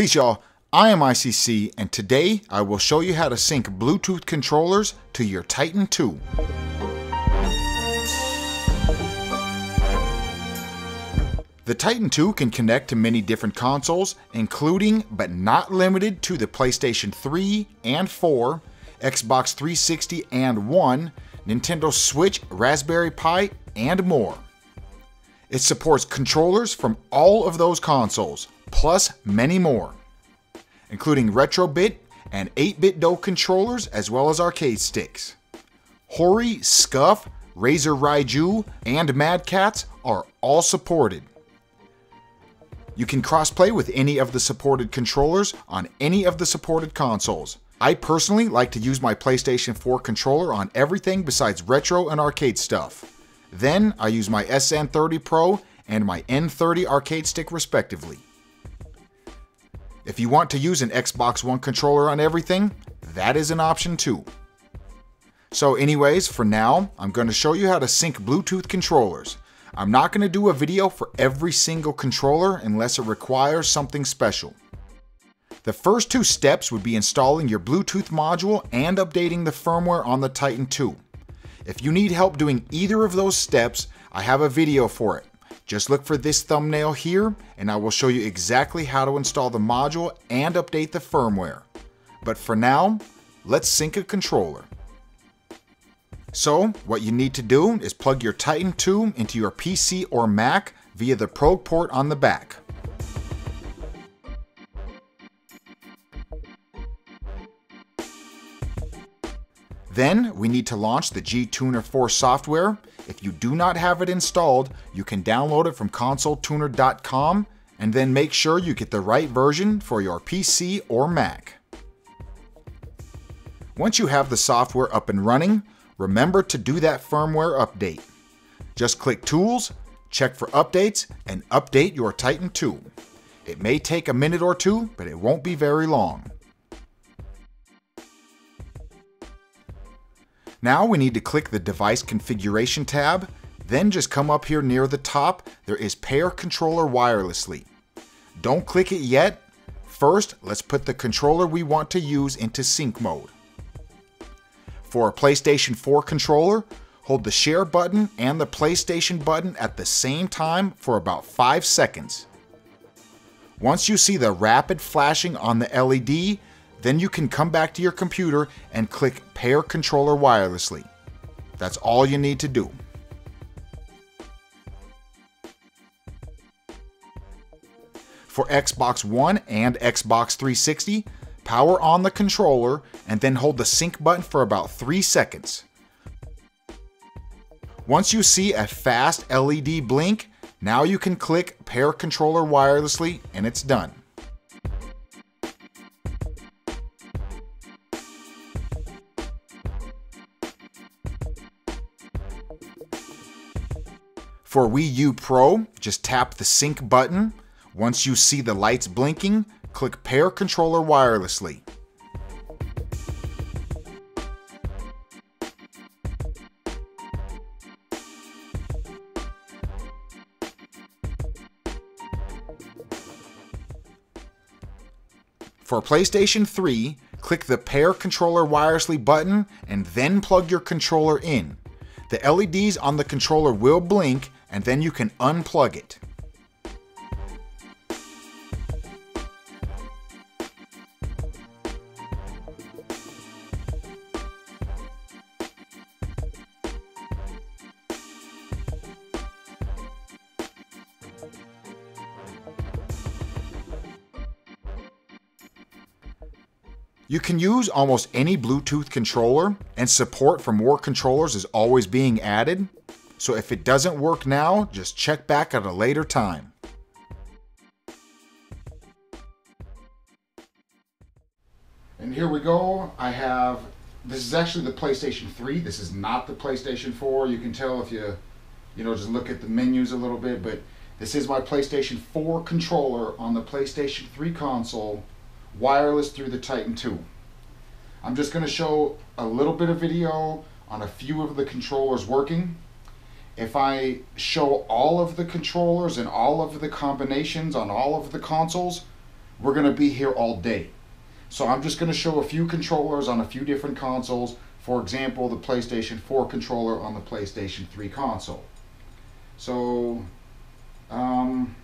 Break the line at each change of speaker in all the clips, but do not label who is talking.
Peace, y'all. I am ICC, and today I will show you how to sync Bluetooth controllers to your Titan 2. The Titan 2 can connect to many different consoles, including but not limited to the PlayStation 3 and 4, Xbox 360 and 1, Nintendo Switch, Raspberry Pi, and more. It supports controllers from all of those consoles, plus many more including Retrobit and 8BitDo controllers as well as arcade sticks. Hori, Scuf, Razer Raiju, and Mad Catz are all supported. You can crossplay with any of the supported controllers on any of the supported consoles. I personally like to use my PlayStation 4 controller on everything besides retro and arcade stuff. Then I use my SN30 Pro and my N30 arcade stick respectively. If you want to use an Xbox One controller on everything, that is an option too. So anyways, for now, I'm going to show you how to sync Bluetooth controllers. I'm not going to do a video for every single controller unless it requires something special. The first two steps would be installing your Bluetooth module and updating the firmware on the Titan 2. If you need help doing either of those steps, I have a video for it. Just look for this thumbnail here and I will show you exactly how to install the module and update the firmware. But for now, let's sync a controller. So what you need to do is plug your Titan 2 into your PC or Mac via the prog port on the back. Then we need to launch the G-Tuner 4 software. If you do not have it installed, you can download it from consoletuner.com and then make sure you get the right version for your PC or Mac. Once you have the software up and running, remember to do that firmware update. Just click Tools, check for updates, and update your Titan 2. It may take a minute or two, but it won't be very long. Now we need to click the device configuration tab, then just come up here near the top, there is pair controller wirelessly. Don't click it yet. First, let's put the controller we want to use into sync mode. For a PlayStation 4 controller, hold the share button and the PlayStation button at the same time for about 5 seconds. Once you see the rapid flashing on the LED, then you can come back to your computer and click Pair Controller Wirelessly. That's all you need to do. For Xbox One and Xbox 360, power on the controller and then hold the sync button for about 3 seconds. Once you see a fast LED blink, now you can click Pair Controller Wirelessly and it's done. For Wii U Pro, just tap the sync button. Once you see the lights blinking, click pair controller wirelessly. For PlayStation 3, click the Pair Controller Wirelessly button and then plug your controller in. The LEDs on the controller will blink and then you can unplug it. You can use almost any Bluetooth controller, and support for more controllers is always being added. So if it doesn't work now, just check back at a later time. And here we go. I have, this is actually the PlayStation 3. This is not the PlayStation 4. You can tell if you, you know, just look at the menus a little bit, but this is my PlayStation 4 controller on the PlayStation 3 console, wireless through the Titan 2. I'm just going to show a little bit of video on a few of the controllers working if I show all of the controllers and all of the combinations on all of the consoles, we're going to be here all day. So I'm just going to show a few controllers on a few different consoles. For example, the PlayStation 4 controller on the PlayStation 3 console. So, um,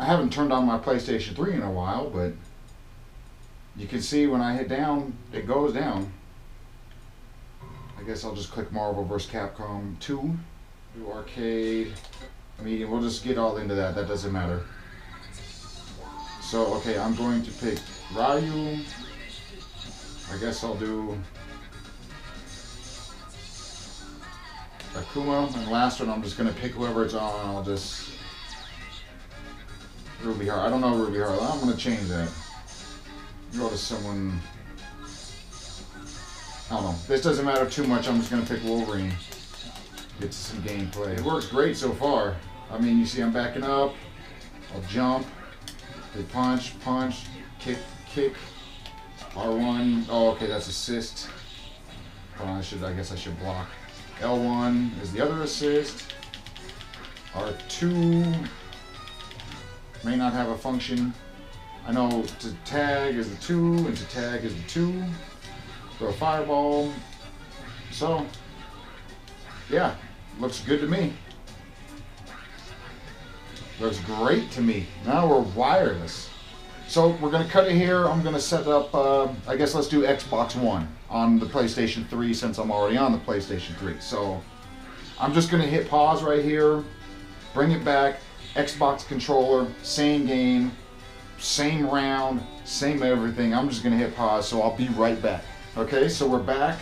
I haven't turned on my PlayStation 3 in a while, but you can see when I hit down, it goes down. I guess I'll just click Marvel vs. Capcom 2, do arcade, medium. We'll just get all into that. That doesn't matter. So, okay, I'm going to pick Ryu. I guess I'll do Akuma. And last one, I'm just going to pick whoever it's on. I'll just... Ruby Heart. I don't know Ruby Heart. I'm going to change that. Go to someone... I don't know. This doesn't matter too much. I'm just going to pick Wolverine. Get to some gameplay. It works great so far. I mean, you see I'm backing up. I'll jump. They punch, punch, kick, kick. R1. Oh, okay, that's assist. I should. I guess I should block. L1 is the other assist. R2 may not have a function. I know to tag is the 2 and to tag is the 2. Throw a fireball. So, yeah, looks good to me. Looks great to me. Now we're wireless. So we're going to cut it here. I'm going to set up, uh, I guess let's do Xbox One on the PlayStation 3 since I'm already on the PlayStation 3. So I'm just going to hit pause right here, bring it back, Xbox controller, same game, same round, same everything. I'm just going to hit pause, so I'll be right back. Okay, so we're back.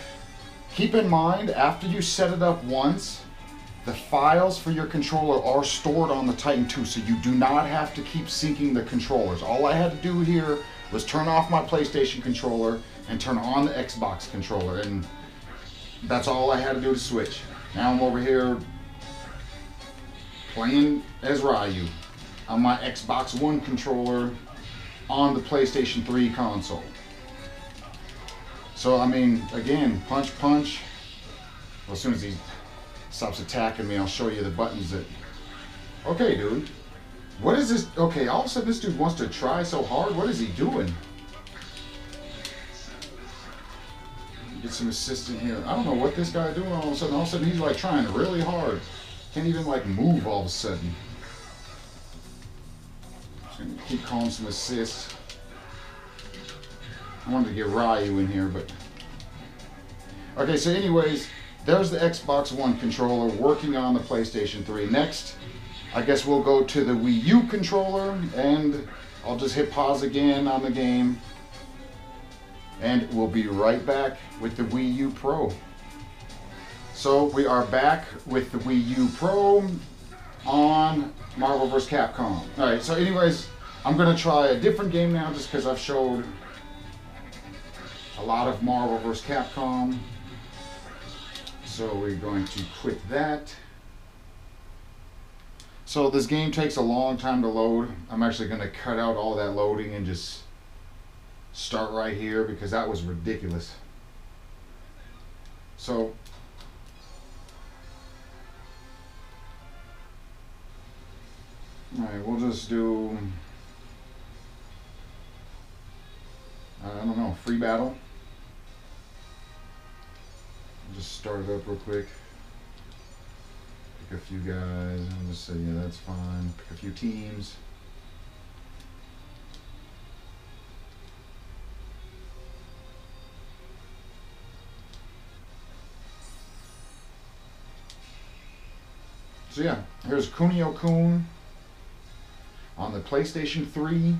Keep in mind, after you set it up once, the files for your controller are stored on the Titan 2, so you do not have to keep syncing the controllers. All I had to do here was turn off my PlayStation controller and turn on the Xbox controller, and that's all I had to do to switch. Now I'm over here playing as Ryu on my Xbox One controller on the PlayStation 3 console. So, I mean, again, punch, punch. Well, as soon as he stops attacking me, I'll show you the buttons that... Okay, dude. What is this? Okay, all of a sudden this dude wants to try so hard. What is he doing? Get some assistant here. I don't know what this guy doing all of a sudden. All of a sudden he's like trying really hard. Can't even like move all of a sudden. Keep calling some assists. I wanted to get Ryu in here, but... Okay, so anyways, there's the Xbox One controller working on the PlayStation 3. Next, I guess we'll go to the Wii U controller, and I'll just hit pause again on the game. And we'll be right back with the Wii U Pro. So we are back with the Wii U Pro on Marvel vs. Capcom. Alright, so anyways, I'm to try a different game now just because I've showed a lot of Marvel vs. Capcom. So we're going to quit that. So this game takes a long time to load. I'm actually going to cut out all that loading and just start right here because that was ridiculous. So Alright, we'll just do I don't know, free battle just start it up real quick. Pick a few guys and just say, yeah, that's fine. Pick a few teams. So yeah, here's Kunio-kun on the PlayStation 3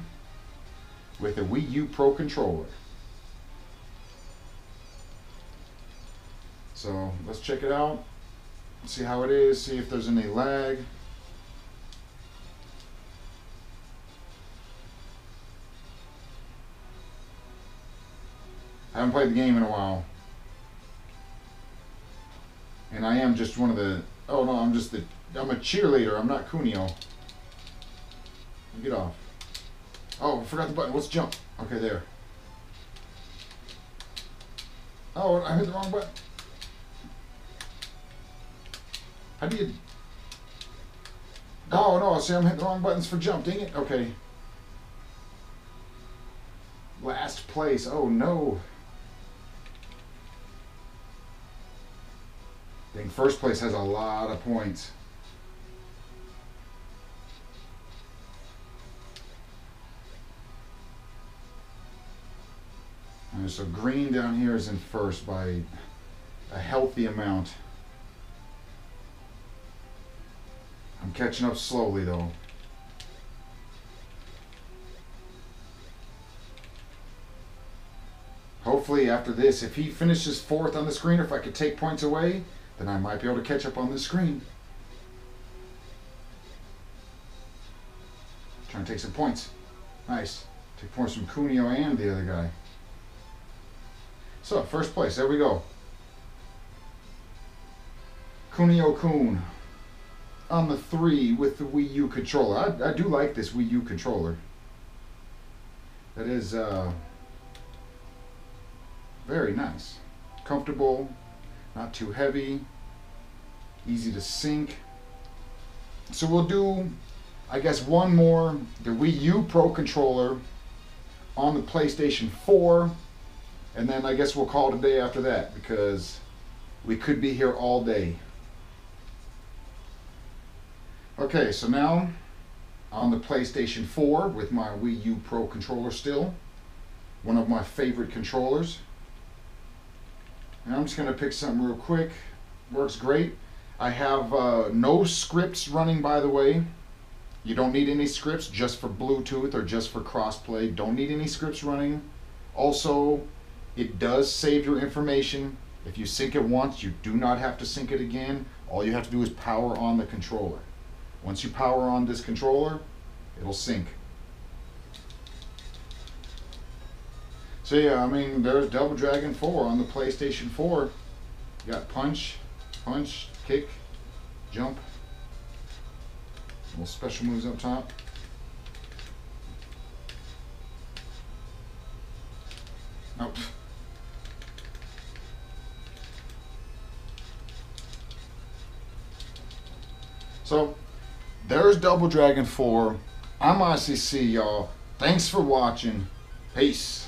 with a Wii U Pro controller. So let's check it out, see how it is, see if there's any lag. I haven't played the game in a while. And I am just one of the, oh no, I'm just the, I'm a cheerleader, I'm not Kunio. Get off. Oh, I forgot the button, let's jump. Okay, there. Oh, I hit the wrong button. How do you... Oh, no, see, I'm hitting the wrong buttons for jump. Dang it. Okay. Last place. Oh no. I think first place has a lot of points. So green down here is in first by a healthy amount. I'm catching up slowly though. Hopefully after this, if he finishes fourth on the screen, or if I could take points away, then I might be able to catch up on the screen. Trying to take some points. Nice. Take points from Kunio and the other guy. So, first place, there we go. Kunio Kun on the 3 with the Wii U controller. I, I do like this Wii U controller. That is uh, very nice. Comfortable, not too heavy, easy to sync. So we'll do, I guess, one more, the Wii U Pro controller on the PlayStation 4 and then I guess we'll call it a day after that because we could be here all day. Okay, so now on the PlayStation 4 with my Wii U Pro controller still. One of my favorite controllers. And I'm just going to pick something real quick. Works great. I have uh, no scripts running by the way. You don't need any scripts just for Bluetooth or just for crossplay. Don't need any scripts running. Also, it does save your information. If you sync it once, you do not have to sync it again. All you have to do is power on the controller. Once you power on this controller, it'll sync. So yeah, I mean, there's Double Dragon 4 on the PlayStation 4. You got punch, punch, kick, jump. Little special moves up top. Double Dragon 4. I'm ICC, y'all. Thanks for watching. Peace.